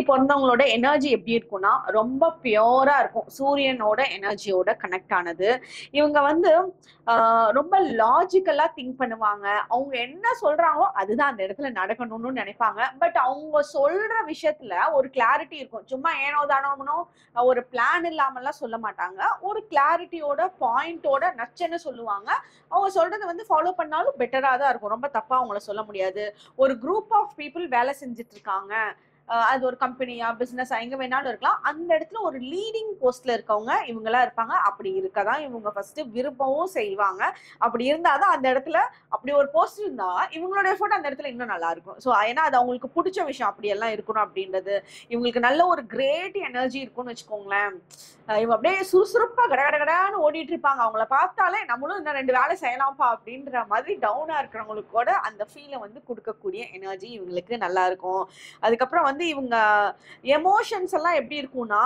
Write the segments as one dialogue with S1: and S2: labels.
S1: தேதி பிறந்தவங்களோட எனர்ஜி எப்படி இருக்கும்னா ரொம்ப பியோரா இருக்கும். சூரியனோட எனர்ஜியோட கனெக்ட் ஆனது. இவங்க வந்து ரொம்ப லாஜிக்கலா திங்க் பண்ணுவாங்க. அவங்க என்ன சொல்றாங்களோ அதுதான் அந்த இடத்துல நடக்கணும்னு நினைப்பாங்க. பட் அவங்க சொல்ற விஷயத்துல ஒரு கிளாரிட்டி இருக்கும். சும்மா ஏனோ தானோனோ ஒரு பிளான் இல்லாமலாம் சொல்ல மாட்டாங்க. ஒரு கிளாரிட்டியோட பாயிண்டோட நச்சுன்னு சொல்லுவாங்க. அவங்க சொல்றதை வந்து ஃபாலோ பண்ணாலும் பெட்டரா தான் இருக்கும். ரொம்ப தப்பா அவங்கள சொல்ல முடியாது. ஒரு குரூப் ஆஃப் பீப்புள் வேலை செஞ்சுட்டு இருக்காங்க. அது ஒரு கம்பெனியா பிசினஸ் எங்க வேணாலும் இருக்கலாம். அந்த இடத்துல ஒரு லீடிங் போஸ்ட்ல இருக்கவங்க இவங்களா இருப்பாங்க. அப்படி இருக்கதான் இவங்க ஃபர்ஸ்ட் விருப்பமும் செய்வாங்க. அப்படி இருந்தாதான் அந்த இடத்துல அப்படி ஒரு போஸ்ட் இருந்தா இவங்களோட எஃபோர்ட் அந்த இடத்துல இன்னும் நல்லா இருக்கும். ஸோ ஏன்னா அது அவங்களுக்கு பிடிச்ச விஷயம். அப்படி எல்லாம் இருக்கணும் அப்படின்றது. இவங்களுக்கு நல்ல ஒரு கிரேட் எனர்ஜி இருக்கும்னு வச்சுக்கோங்களேன். இவங்க அப்படியே சுறுசுறுப்பா கட கட கடன்னு ஓடிட்டு இருப்பாங்க. அவங்கள பார்த்தாலே நம்மளும் இன்னும் ரெண்டு வேலை செய்யலாம்ப்பா அப்படின்ற மாதிரி டவுனா இருக்கிறவங்களுக்கு கூட அந்த ஃபீலை வந்து கொடுக்கக்கூடிய எனர்ஜி இவங்களுக்கு நல்லா இருக்கும். அதுக்கப்புறம் வந்து இவங்க எமோஷன்ஸ் எல்லாம் எப்படி இருக்கும்னா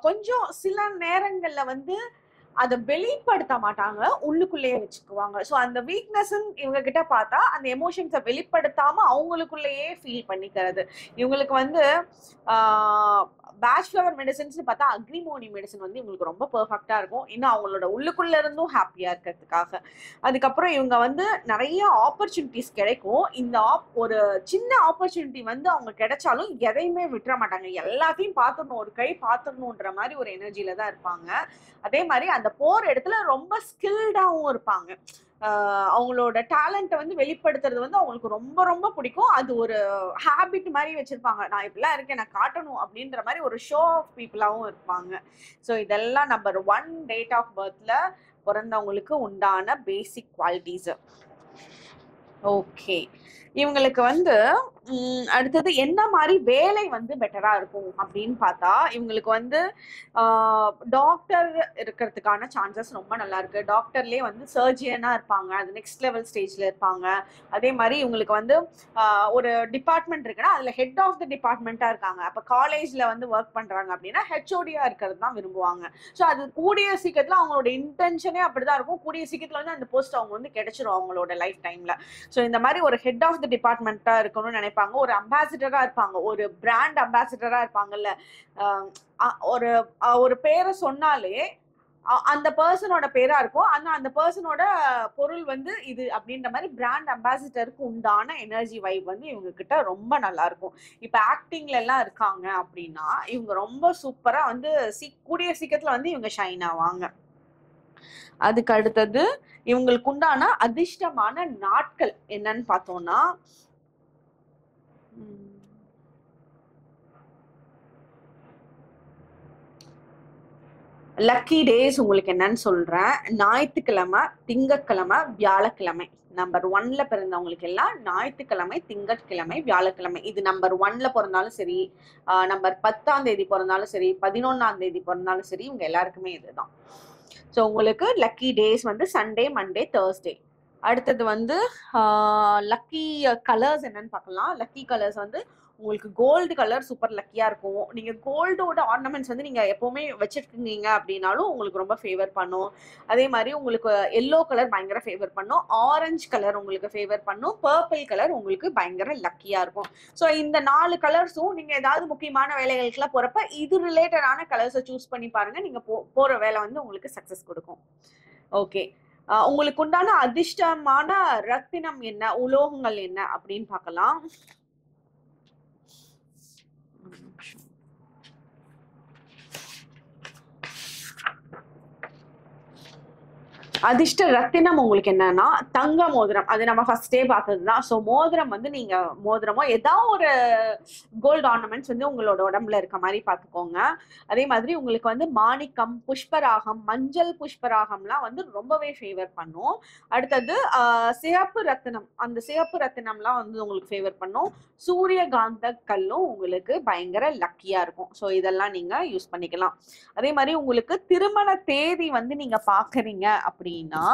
S1: கொஞ்சம் சில நேரங்களில் வந்து அதை வெளிப்படுத்த மாட்டாங்க உள்ளுக்குள்ளேயே வச்சுக்குவாங்க. ஸோ அந்த வீக்னஸ் இவங்க கிட்ட பார்த்தா அந்த எமோஷன்ஸை வெளிப்படுத்தாம அவங்களுக்குள்ளேயே ஃபீல் பண்ணிக்கிறது. இவங்களுக்கு வந்து பேச்சுலர் மெடிசன்ஸ்னு பார்த்தா அக்ரிமோனி மெடிசன் வந்து இவங்களுக்கு ரொம்ப பர்ஃபெக்டாக இருக்கும். இன்னும் அவங்களோட உள்ளுக்குள்ள இருந்தும் ஹாப்பியாக இருக்கிறதுக்காக. அதுக்கப்புறம் இவங்க வந்து நிறைய ஆப்பர்ச்சுனிட்டிஸ் கிடைக்கும். இந்த ஆப் ஒரு சின்ன ஆப்பர்ச்சுனிட்டி வந்து அவங்க கிடைச்சாலும் எதையுமே விட்டுற மாட்டாங்க. எல்லாத்தையும் பார்த்துடணும் ஒரு கை பார்த்துடணுன்ற மாதிரி ஒரு எனர்ஜியில தான் இருப்பாங்க. அதே மாதிரி அந்த போற இடத்துல ரொம்ப ஸ்கில்டாவும் இருப்பாங்க. அவங்களோட டேலண்ட்டை வந்து வெளிப்படுத்துறது வந்து அவங்களுக்கு ரொம்ப ரொம்ப பிடிக்கும். அது ஒரு ஹேபிட் மாதிரி வச்சிருப்பாங்க. நான் இப்படிலாம் இருக்கேன் நான் காட்டணும் அப்படின்ற மாதிரி ஒரு ஷோ ஆஃப் பீப்புளாகவும் இருப்பாங்க. ஸோ இதெல்லாம் நம்பர் ஒன் டேட் ஆஃப் பர்த்ல பிறந்தவங்களுக்கு உண்டான பேசிக் குவாலிட்டிஸ் ஓகே இவங்களுக்கு வந்து அடுத்தது என்ன மாதிரி வேலை வந்து பெட்டரா இருக்கும் அப்படின்னு பார்த்தா இவங்களுக்கு வந்து டாக்டர் இருக்கிறதுக்கான சான்சஸ் ரொம்ப நல்லா இருக்கு. டாக்டர்லேயே வந்து சர்ஜியனா இருப்பாங்க. அது நெக்ஸ்ட் லெவல் ஸ்டேஜ்ல இருப்பாங்க. அதே மாதிரி இவங்களுக்கு வந்து ஒரு டிபார்ட்மெண்ட் இருக்குன்னா அதுல ஹெட் ஆஃப் த டிபார்ட்மெண்ட்டா இருக்காங்க. அப்ப காலேஜ்ல வந்து ஒர்க் பண்றாங்க அப்படின்னா ஹெச்ஓடியா இருக்கிறது தான் விரும்புவாங்க. ஸோ அது கூடிய சீக்கிரத்துல அவங்களோட இன்டென்ஷனே அப்படிதான் இருக்கும். கூடிய சீக்கிரத்துல வந்து அந்த போஸ்ட் அவங்க வந்து கிடைச்சிரும் அவங்களோட லைஃப் டைம்ல ஸோ இந்த மாதிரி ஒரு ஹெட் ஆஃப் த டிபார்ட்மெண்ட்டா இருக்கணும்னு நினைப்பாங்க இருப்பாங்க ஒரு அம்பாசிடரா இருப்பாங்க. ஒரு பிராண்ட் அம்பாசிடரா இருப்பாங்கல்ல. அ- ஒரு ஒரு பேரை சொன்னாலே அ- அந்த பர்சனோட பேரா இருக்கும் ஆனா அந்த பர்சனோட பொருள் வந்து இது அப்படின்ற மாதிரி பிராண்ட் அம்பாசிடருக்கு உண்டான எனர்ஜி வைப் வந்து இவங்க கிட்ட ரொம்ப நல்லா இருக்கும் இப்ப ஆக்டிங்ல எல்லாம் இருக்காங்க அப்படின்னா இவங்க ரொம்ப சூப்பரா வந்து சீ கூடிய சீக்கிரத்துல வந்து இவங்க ஷைன் ஆவாங்க. அதுக்கு அடுத்தது இவங்களுக்கு உண்டான அதிர்ஷ்டமான நாட்கள் என்னன்னு பார்த்தோம்னா லக்கி டேஸ் உங்களுக்கு என்னன்னு சொல்றேன். ஞாயிற்றுக்கிழமை திங்கட்கிழமை வியாழக்கிழமை. நம்பர் ஒன்ல பிறந்தவங்களுக்கு எல்லாம் ஞாயிற்றுக்கிழமை திங்கட்கிழமை வியாழக்கிழமை. இது நம்பர் ஒன்ல பிறந்தாலும் சரி நம்பர் பத்தாம் தேதி பிறந்தாலும் சரி பதினொன்னாம் தேதி பிறந்தாலும் சரி இவங்க எல்லாருக்குமே இதுதான். ஸோ உங்களுக்கு லக்கி டேஸ் வந்து சண்டே மண்டே தேர்ஸ்டே அடுத்தது வந்து லக்கி கலர்ஸ் என்னன்னு பார்க்கலாம். லக்கி கலர்ஸ் வந்து உங்களுக்கு கோல்டு கலர் சூப்பர் லக்கியாக இருக்கும். நீங்கள் கோல்டோட ஆர்னமெண்ட்ஸ் வந்து நீங்கள் எப்போவுமே வச்சுருக்கீங்க அப்படின்னாலும் உங்களுக்கு ரொம்ப ஃபேவர் பண்ணும். அதே மாதிரி உங்களுக்கு எல்லோ கலர் பயங்கர ஃபேவர் பண்ணும். ஆரஞ்சு கலர் உங்களுக்கு ஃபேவர் பண்ணும். பர்பிள் கலர் உங்களுக்கு பயங்கர லக்கியாக இருக்கும். ஸோ இந்த நாலு கலர்ஸும் நீங்கள் ஏதாவது முக்கியமான வேலைகளுக்குலாம் போகிறப்ப இது ரிலேட்டடான கலர்ஸை சூஸ் பண்ணி பாருங்கள் நீங்கள் போ போகிற வேலை வந்து உங்களுக்கு சக்ஸஸ் கொடுக்கும். ஓகே உங்களுக்கு உண்டான அதிர்ஷ்டமான ரத்தினம் என்ன? உலோகங்கள் என்ன? அப்படின்னு பார்க்கலாம். அதிர்ஷ்ட ரத்தினம் உங்களுக்கு என்னன்னா தங்க மோதிரம். அது நம்ம ஃபர்ஸ்டே பார்த்தது தான் ஸோ மோதிரம் வந்து நீங்க மோதிரமோ ஏதாவது ஒரு கோல்டு ஆர்னமெண்ட்ஸ் வந்து உங்களோட உடம்புல இருக்க மாதிரி பார்த்துக்கோங்க. அதே மாதிரி உங்களுக்கு வந்து மாணிக்கம் புஷ்பராகம் மஞ்சள் புஷ்பராகம்லாம் வந்து ரொம்பவே ஃபேவர் பண்ணும். அடுத்தது சிகப்பு ரத்தினம். அந்த சிகப்பு ரத்தினம்லாம் வந்து உங்களுக்கு ஃபேவர் பண்ணும். சூரியகாந்த கல்லும் உங்களுக்கு பயங்கர லக்கியா இருக்கும். ஸோ இதெல்லாம் நீங்க யூஸ் பண்ணிக்கலாம். அதே மாதிரி உங்களுக்கு திருமண தேதி வந்து நீங்க பாக்குறீங்க அப்படின்னா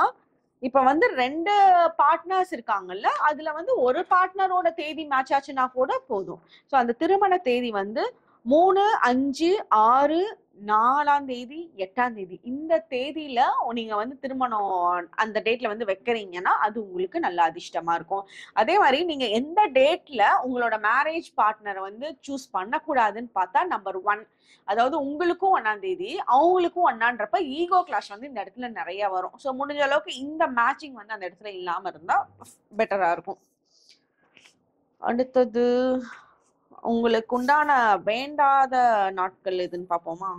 S1: இப்ப வந்து ரெண்டு பார்ட்னர்ஸ் இருக்காங்கல்ல அதுல வந்து ஒரு பார்ட்னரோட தேதி மேட்ச் ஆச்சுன்னா கூட போதும். ஸோ அந்த திருமண தேதி வந்து மூணு அஞ்சு ஆறு நாலாம் தேதி எட்டாம் தேதி. இந்த தேதியில நீங்க வந்து திருமணம் அந்த டேட்ல வந்து வைக்கிறீங்கன்னா அது உங்களுக்கு நல்ல அதிர்ஷ்டமா இருக்கும். அதே மாதிரி நீங்க எந்த டேட்ல உங்களோட மேரேஜ் பார்ட்னரை வந்து சூஸ் பண்ணக்கூடாதுன்னு பார்த்தா நம்பர் ஒன் அதாவது உங்களுக்கும் ஒன்னாம் தேதி அவங்களுக்கும் ஒன்னான்றப்ப ஈகோ கிளாஷ் வந்து இந்த இடத்துல நிறைய வரும். ஸோ முடிஞ்ச அளவுக்கு இந்த மேட்சிங் வந்து அந்த இடத்துல இல்லாம இருந்தா பெட்டரா இருக்கும். அடுத்தது உங்களுக்கு உண்டான வேண்டாத நாட்கள் எதுன்னு பார்ப்போமா?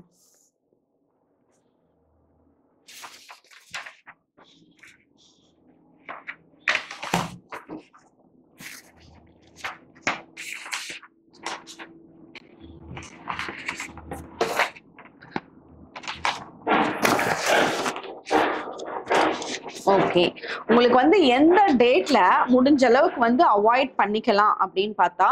S1: ஓகே. உங்களுக்கு வந்து எந்த டேட்ல முடிஞ்ச அளவுக்கு வந்து அவாய்ட் பண்ணிக்கலாம் அப்படின்னு பார்த்தா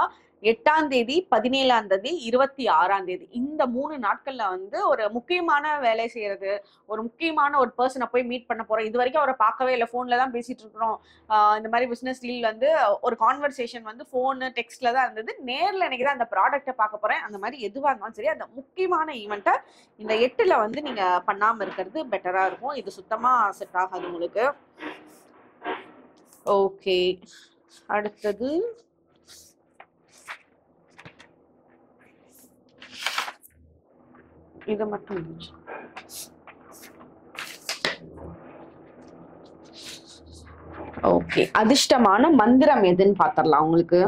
S1: எட்டாம் தேதி பதினேழாம் தேதி இருபத்தி ஆறாம் தேதி. இந்த மூணு நாட்கள்ல வந்து ஒரு முக்கியமான வேலை செய்யறது ஒரு முக்கியமான ஒரு பர்சனை போய் மீட் பண்ண போறோம். இது வரைக்கும் அவரை பார்க்கவே இல்லை. ஃபோன்ல தான் பேசிட்டு இருக்கிறோம். இந்த மாதிரி பிசினஸ் டீல் வந்து ஒரு கான்வர்சேஷன் வந்து ஃபோனு டெக்ஸ்ட்ல தான் இருந்தது. நேர்ல எனக்கு தான் அந்த ப்ராடக்ட்டை பார்க்க போறேன். அந்த மாதிரி எதுவாக இருந்தாலும் சரி அந்த முக்கியமான ஈவெண்ட்டை இந்த எட்டுல வந்து நீங்க பண்ணாம இருக்கிறது பெட்டரா இருக்கும். இது சுத்தமா செட் ஆகாது உங்களுக்கு. ஓகே அடுத்தது இது மட்டும் ஓகே. அதிர்ஷ்டமான மந்திரம் எதுன்னு பாத்திரலாம் உங்களுக்கு.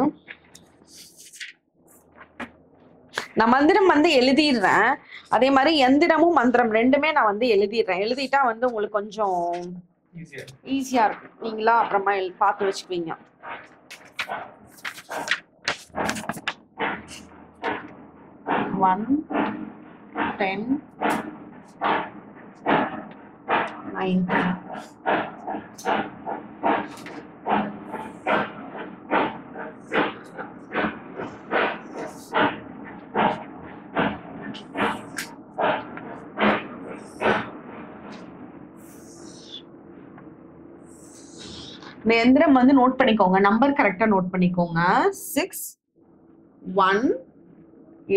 S1: நான் மந்திரம் வந்து எழுதிடுறேன். அதே மாதிரி எந்திரமும் மந்திரம் ரெண்டுமே நான் வந்து எழுதிடுறேன். எழுதிட்டா வந்து உங்களுக்கு கொஞ்சம்
S2: ஈஸியா
S1: இருக்கும். நீங்களா அப்புறமா பார்த்து வச்சுக்குவீங்க. ஒன் டென் நைன்டீன் இந்த எந்திரம் வந்து நோட் பண்ணிக்கோங்க. நம்பர் கரெக்டா நோட் பண்ணிக்கோங்க. Six one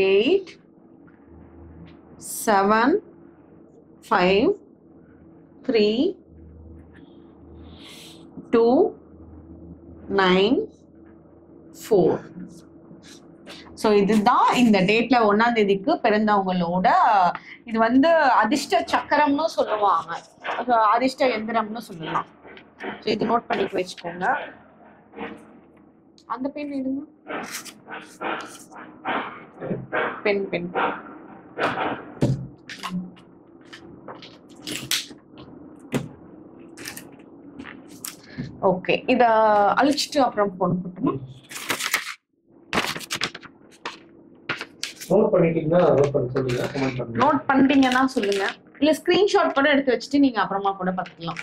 S1: eight seven five three two nine four so இதுதான் இந்த டேட்ல ஒன்னாம் தேதிக்கு பிறந்தவங்களோட இது வந்து அதிர்ஷ்ட சக்கரம்னு சொல்லுவாங்க. அதிர்ஷ்ட எந்திரம்னு சொல்லலாம். ஸோ இது நோட் பண்ணி வச்சுக்கோங்க. அந்த பெண் எடுங்க. பெண் பெண் ஓகே இத அழிச்சிட்டு அப்புறம் போன் போட்டுமா
S2: நோட் பண்ணிட்டீங்கன்னா நோட் பண்ண சொல்லுங்க கமெண்ட் பண்ணுங்க.
S1: நோட் பண்ணிட்டீங்கன்னா சொல்லுங்க. இல்ல ஸ்கிரீன்ஷாட் கூட எடுத்து வச்சுட்டு நீங்க அப்புறமா கூட பார்த்துக்கலாம்.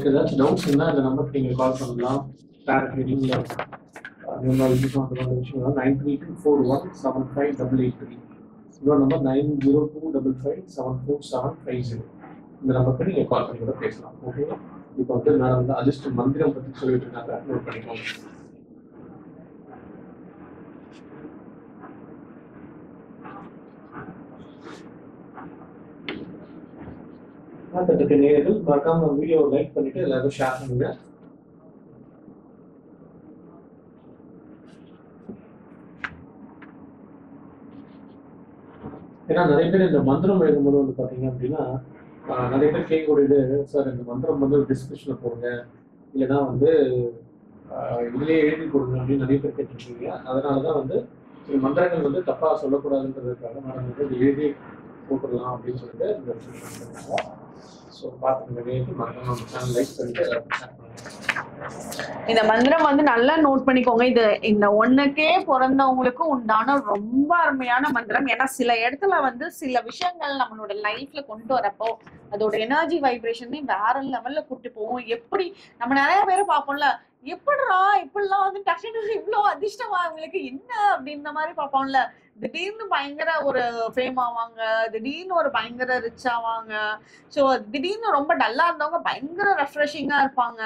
S2: உங்களுக்கு ஏதாச்சும் டவுட்ஸ் இருந்தால் அந்த நம்பருக்கு நீங்கள் கால் பண்ணலாம். பேரண்ட் ரீடிங்கில் அந்த மாதிரி விஷயம் மாதிரி nine three two four one seven five double eight three இன்னொரு number nine zero two double five seven four seven five zero இந்த நம்பருக்கு நீங்கள் கால் பண்ணி கூட பேசலாம். ஓகேவா இப்போ வந்து நான் வந்து அதிர்ஷ்ட மந்திரம் பற்றி சொல்லிட்டு இருக்காங்க. நோட் பண்ணிக்கோங்க. பார்த்துட்டு நேர்கள் மறக்காம வீடியோ லைக் பண்ணிட்டு எல்லாரும் ஷேர் பண்ணுங்க. ஏன்னா நிறைய பேர் இந்த மந்திரம் எழுதும்போது வந்து பாத்தீங்க அப்படின்னா நிறைய பேர் கேட்கக்கூடியது சார் இந்த மந்திரம் வந்து டிஸ்கிரிப்ஷன்ல போடுங்க. இல்லைன்னா வந்து ஆஹ், இதுலயே எழுதி கொடுங்க அப்படின்னு நிறைய பேர் கேட்டிருக்கீங்க. அதனாலதான் வந்து சில மந்திரங்கள் வந்து தப்பா சொல்லக்கூடாதுன்றதுக்காக நான் வந்து எழுதி போட்டுடலாம் அப்படின்னு சொல்லிட்டு இந்த ஸோ
S1: இந்த மந்திரம் வந்து நல்லா நோட் பண்ணிக்கோங்க. இது இந்த ஒண்ணுக்கே பிறந்தவங்களுக்கு உண்டான ரொம்ப அருமையான மந்திரம். ஏன்னா சில இடத்துல வந்து சில விஷயங்கள் நம்மளோட லைஃப்ல கொண்டு வரப்போ அதோட எனர்ஜி வைப்ரேஷனே வேற லெவல்ல கூட்டிட்டு போவோம் எப்படி நம்ம நிறைய பேரை பார்ப்போம்ல எப்படிடா இப்படிலாம் வந்து டக்குனு இவ்வளோ அதிர்ஷ்டமா அவங்களுக்கு என்ன அப்படின்ற மாதிரி பார்ப்போம்ல. திடீர்னு பயங்கர ஒரு ஃபேம் ஆவாங்க திடீர்னு ஒரு பயங்கர ரிச் ஆவாங்க. ஸோ திடீர்னு ரொம்ப டல்லா இருந்தவங்க பயங்கர ரெஃப்ரெஷிங்கா இருப்பாங்க.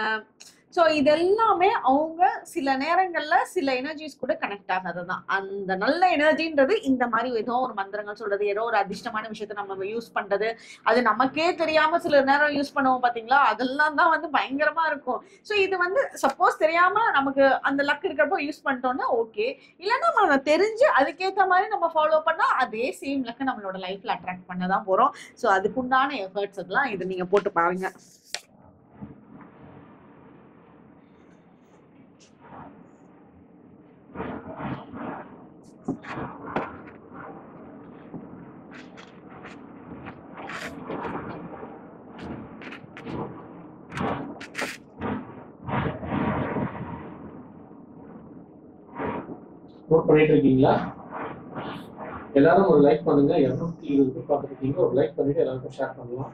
S1: ஸோ இதெல்லாமே அவங்க சில நேரங்கள்ல சில எனர்ஜிஸ் கூட கனெக்ட் ஆகாது தான் அந்த நல்ல எனர்ஜின்றது இந்த மாதிரி ஏதோ ஒரு மந்திரங்கள் சொல்றது ஏதோ ஒரு அதிர்ஷ்டமான விஷயத்த நம்ம யூஸ் பண்றது. அது நமக்கே தெரியாம சில நேரம் யூஸ் பண்ணுவோம் பாத்தீங்களா? அதெல்லாம் தான் வந்து பயங்கரமா இருக்கும். ஸோ இது வந்து சப்போஸ் தெரியாம நமக்கு அந்த லக் இருக்கிறப்போ யூஸ் பண்ணிட்டோம்னா ஓகே இல்லைன்னா நம்ம தெரிஞ்சு அதுக்கேற்ற மாதிரி நம்ம ஃபாலோ பண்ணா அதே சேம் லக்கு நம்மளோட லைஃப்ல அட்ராக்ட் பண்ண தான் போறோம். ஸோ அதுக்குண்டான எஃபர்ட்ஸ் எல்லாம் இது நீங்க போட்டு பாருங்க.
S2: நோட் பண்ணிட்டு இருக்கீங்களா? எல்லாரும் ஒரு லைக் பண்ணுங்க. இருநூத்தி இருபது பேர் பார்த்துருக்கீங்க. ஒரு லைக் பண்ணிட்டு எல்லாருக்கும் ஷேர் பண்ணலாம்.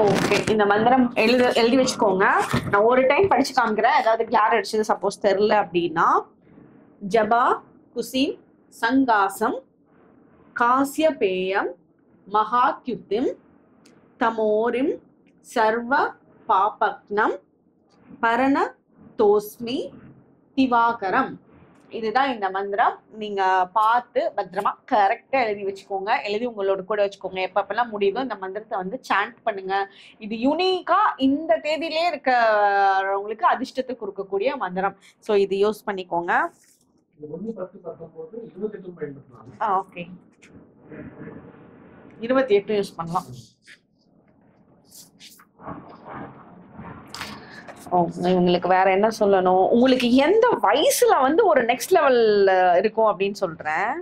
S1: ஓகே இந்த மந்திரம் எழுத எழுதி வச்சுக்கோங்க. நான் ஒரு டைம் படிச்சு காமிக்கிறேன். ஏதாவது கிளார் அடிச்சது சப்போஸ் தெரில அப்படின்னா ஜபா குசிம் சங்காசம் காசியபேயம் மகாக்யுத்திம் தமோரிம் சர்வ பாபக்னம் பரண தோஸ்மி திவாகரம். இதுதான் இந்த மந்திரம். நீங்க பார்த்து பத்திரமா கரெக்டா எழுதி வச்சுக்கோங்க. எழுதி உங்களோட கூட வச்சுக்கோங்க. எப்பப்பெல்லாம் முடியுதோ இந்த மந்திரத்தை வந்து சாண்ட் பண்ணுங்க. இது யூனிக்கா இந்த தேதியிலே இருக்கிறவங்களுக்கு அதிர்ஷ்டத்தை கொடுக்கக்கூடிய மந்திரம். ஸோ இது யூஸ் பண்ணிக்கோங்க. ஓகே இருபத்தி எட்டு யூஸ் பண்ணலாம். உங்களுக்கு வேற என்ன சொல்லணும்? உங்களுக்கு எந்த வயசுல வந்து ஒரு நெக்ஸ்ட் லெவல் இருக்கும் அப்படின்னு சொல்றேன்.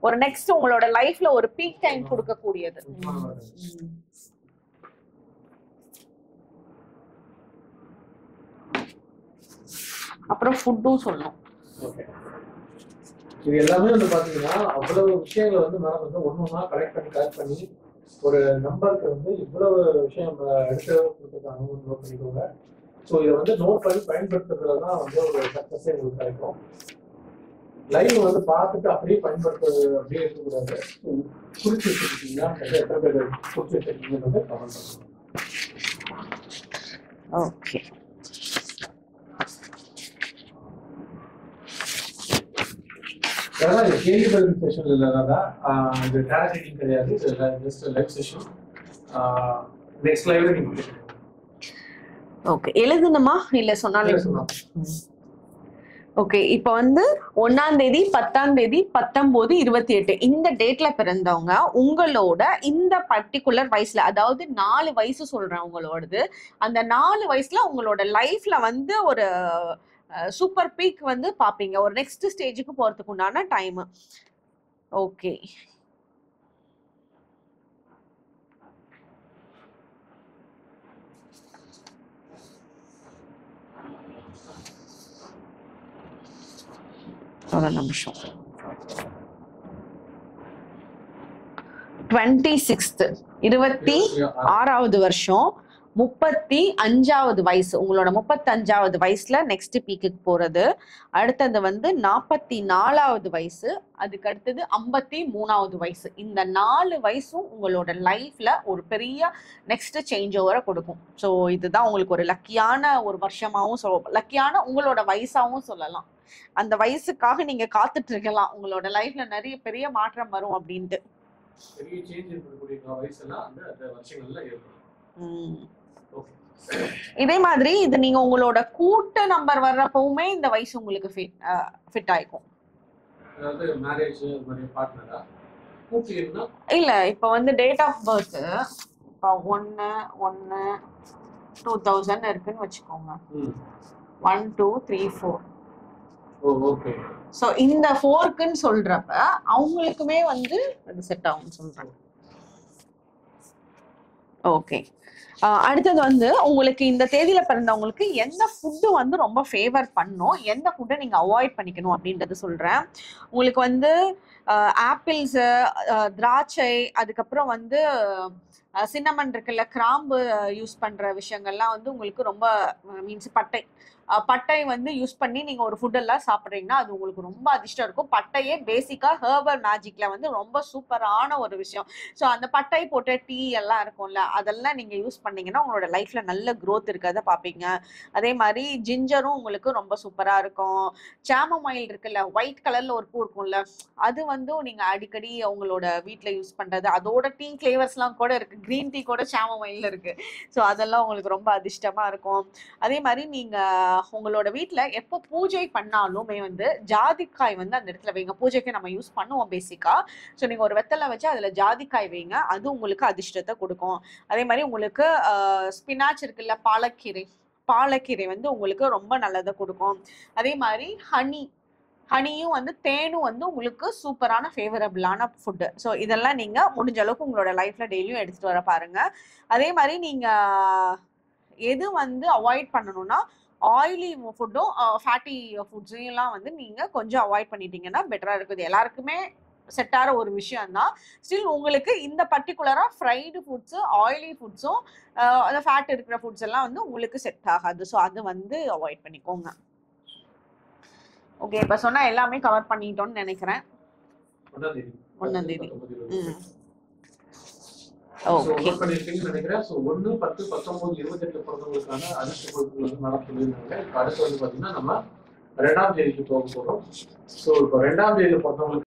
S1: ஒரு நெக்ஸ்ட் உங்களோட லைஃப்ல ஒரு பீக் டைம் கொடுக்கக்கூடியது. ம். அப்புறம் ஃபுட்டும் சொல்லணும்.
S2: இது எல்லாமே வந்து பாத்தீங்கன்னா அவ்வளவு விஷயங்களை வந்து மேடம் வந்து ஒண்ணு ஒண்ணா கலெக்ட் பண்ணி கலெக்ட் பண்ணி ஒரு நம்பருக்கு வந்து இவ்வளவு விஷயம் எடுத்து கொடுத்துருக்காங்க. நோட் பண்ணிக்கோங்க. ஸோ இதை வந்து நோட் பண்ணி பயன்படுத்துறதுல தான் வந்து ஒரு சக்சஸே உங்களுக்கு கிடைக்கும். லைவ் வந்து பார்த்துட்டு அப்படியே பயன்படுத்துறது அப்படியே இருக்கக்கூடாது. குறிச்சு வச்சுருக்கீங்களா எத்தனை பேர் குறிச்சு வச்சிருக்கீங்கன்னு கமெண்ட் பண்ணுங்க.
S1: ஓகே
S2: அதெல்லாம் இது கேள்வி பதில் செஷன் இல்லாதா இது டேரக்ட் ரீடிங் கிடையாது. இது ஜஸ்ட் லைவ் செஷன் நெக்ஸ்ட் லைவ்ல நீங்க கேட்டுக்கோங்க.
S1: ஓகே எழுதணுமா? இல்ல சொன்னாலே
S2: சொல்லலாம்.
S1: ஓகே இப்போ வந்து ஒன்னாம் தேதி பத்தாம் தேதி பத்தொன்பது இருபத்தி எட்டு. இந்த டேட்ல பிறந்தவங்க உங்களோட இந்த பர்டிகுலர் வயசுல அதாவது நாலு வயசு சொல்றேன் உங்களோடது அந்த நாலு வயசுல உங்களோட லைஃப்ல வந்து ஒரு சூப்பர் பீக் வந்து பாப்பீங்க. ஒரு நெக்ஸ்ட் ஸ்டேஜுக்கு போறதுக்கு உண்டான டைம் ஓகே ஒரு நிமிஷம். டுவெண்ட்டி சிக்ஸ்த் இருபத்தி ஆறாவது வருஷம். முப்பத்தி அஞ்சாவது வயசு. உங்களோட முப்பத்தஞ்சாவது வயசுல நெக்ஸ்ட் பீக்குக்கு போறது. அடுத்தது வந்து நாற்பத்தி நாலாவது வயசு. அதுக்கு அடுத்தது ஐம்பத்தி மூணாவது வயசு. இந்த நாலு வயசும் உங்களோட லைஃப்ல ஒரு பெரிய நெக்ஸ்ட் சேஞ்ச் ஓவரை கொடுக்கும். ஸோ இதுதான் உங்களுக்கு ஒரு லக்கியான ஒரு வருஷமாவும் சொல் லக்கியான உங்களோட வயசாவும் சொல்லலாம். அந்த வயசுக்காக நீங்க காத்துட்டு இருக்கலாம் உங்களோட லைஃப்ல நிறைய பெரிய மாற்றம் வரும் அப்படின்ட்டு.
S2: பெரிய சேஞ்ச் இருக்கக்கூடிய வயசுலாம் அந்த வருஷங்கள்ல ஏற்படும்.
S1: இதே மாதிரி இது நீங்க உங்களோட கூட்ட நம்பர் வர்றப்பவுமே இந்த வயசு உங்களுக்கு ஃபிட் ஆயிக்கும். இல்ல இப்ப வந்து டேட் ஆஃப் பர்த் இப்போ ஒன்னு ஒன்னு டூ தௌசண்ட் இருக்குன்னு வச்சுக்கோங்க. One two three four so இந்த ஃபோர்க்குன்னு சொல்றப்ப அவங்களுக்குமே வந்து அது செட் ஆகும்னு சொல்றேன் ஓகே அடுத்தது வந்து உங்களுக்கு இந்த தேதியில பிறந்தவங்களுக்கு எந்த ஃபுட்டு வந்து ரொம்ப ஃபேவர் பண்ணும்? எந்த ஃபுட்டை நீங்க அவாய்ட் பண்ணிக்கணும் அப்படின்றது சொல்றேன். உங்களுக்கு வந்து ஆப்பிள்ஸு திராட்சை அதுக்கப்புறம் வந்து சின்னமன் இருக்குல்ல கிராம்பு யூஸ் பண்ற விஷயங்கள்லாம் வந்து உங்களுக்கு ரொம்ப மீன்ஸ் பட்டை. பட்டை வந்து யூஸ் பண்ணி நீங்க ஒரு ஃபுட் எல்லாம் சாப்பிட்றீங்கன்னா அது உங்களுக்கு ரொம்ப அதிர்ஷ்டம் இருக்கும். பட்டையே பேசிக்கா ஹேர்பல் மேஜிக்ல வந்து ரொம்ப சூப்பரான ஒரு விஷயம். ஸோ அந்த பட்டை போட்ட டீ எல்லாம் இருக்கும்ல அதெல்லாம் நீங்க யூஸ் பண்ணீங்கன்னா உங்களோட லைஃப்ல நல்ல க்ரோத் இருக்கிறத பார்ப்பீங்க. அதே மாதிரி ஜிஞ்சரும் உங்களுக்கு ரொம்ப சூப்பரா இருக்கும். சாமமயில் இருக்குல்ல ஒயிட் கலர்ல ஒரு பூ இருக்கும்ல அது வந்து நீங்க அடிக்கடி உங்களோட வீட்டில் யூஸ் பண்றது. அதோட டீ ஃபிளேவர்ஸ்லாம் கூட இருக்கு. கிரீன் டீ கூட சாமமயில் இருக்கு. ஸோ அதெல்லாம் உங்களுக்கு ரொம்ப அதிர்ஷ்டமா இருக்கும். அதே மாதிரி நீங்க உங்களோட வீட்டில் எப்போ பூஜை பண்ணாலுமே வந்து ஜாதிக்காய் வந்து அந்த இடத்துல வைங்க. பூஜைக்கு நம்ம யூஸ் பண்ணுவோம் பேசிக்காக ஸோ நீங்கள் ஒரு வெத்தலை வச்சு அதில் ஜாதிக்காய் வைங்க. அது உங்களுக்கு அதிர்ஷ்டத்தை கொடுக்கும். அதே மாதிரி உங்களுக்கு ஸ்பினாச் இருக்குல்ல பாலக்கீரை. பாலக்கீரை வந்து உங்களுக்கு ரொம்ப நல்லதை கொடுக்கும். அதே மாதிரி ஹனி ஹனியும் வந்து தேனும் வந்து உங்களுக்கு சூப்பரான ஃபேவரபிளான ஃபுட்டு ஸோ இதெல்லாம் நீங்கள் முடிஞ்ச அளவுக்கு உங்களோட லைஃப்பில் டெய்லியும் எடுத்துகிட்டு வர பாருங்கள் அதே மாதிரி நீங்கள் எது வந்து அவாய்ட் பண்ணணும்னா ஆயிலி ஃபுட்டும் ஃபேட்டி ஃபுட்ஸையும் வந்து நீங்க கொஞ்சம் அவாய்ட் பண்ணிட்டீங்கன்னா பெட்டரா இருக்குது எல்லாருக்குமே செட் ஆகிற ஒரு விஷயம் தான் ஸ்டில் உங்களுக்கு இந்த பர்டிகுலரா ஃப்ரைடு ஃபுட்ஸு ஆயிலி ஃபுட்ஸும் அந்த ஃபேட் இருக்கிற ஃபுட்ஸ் எல்லாம் வந்து உங்களுக்கு செட் ஆகாது. ஸோ அது வந்து அவாய்ட் பண்ணிக்கோங்க. ஓகே இப்போ சொன்னா எல்லாமே கவர் பண்ணிட்டோம்னு நினைக்கிறேன்.
S2: ஒண்ணாம் தேதி.
S1: ஒண்ணாம் தேதி.
S2: பத்தொன்பது, இருபது.
S1: ம். ஓகே
S2: நினைக்கிறேன். ஸோ ஒன்று பத்து பத்தொன்பது இருபத்தெட்டு பிறந்தவங்களுக்கான அதிர்ஷ்ட பொருட்கள் வந்து சொல்லியிருந்தாங்க இப்போ அடுத்து வந்து பார்த்தீங்கன்னா நம்ம ரெண்டாம் தேதிக்கு போக போகிறோம் ஸோ இப்போ ரெண்டாம் தேதியில் பிறந்தவங்களுக்கு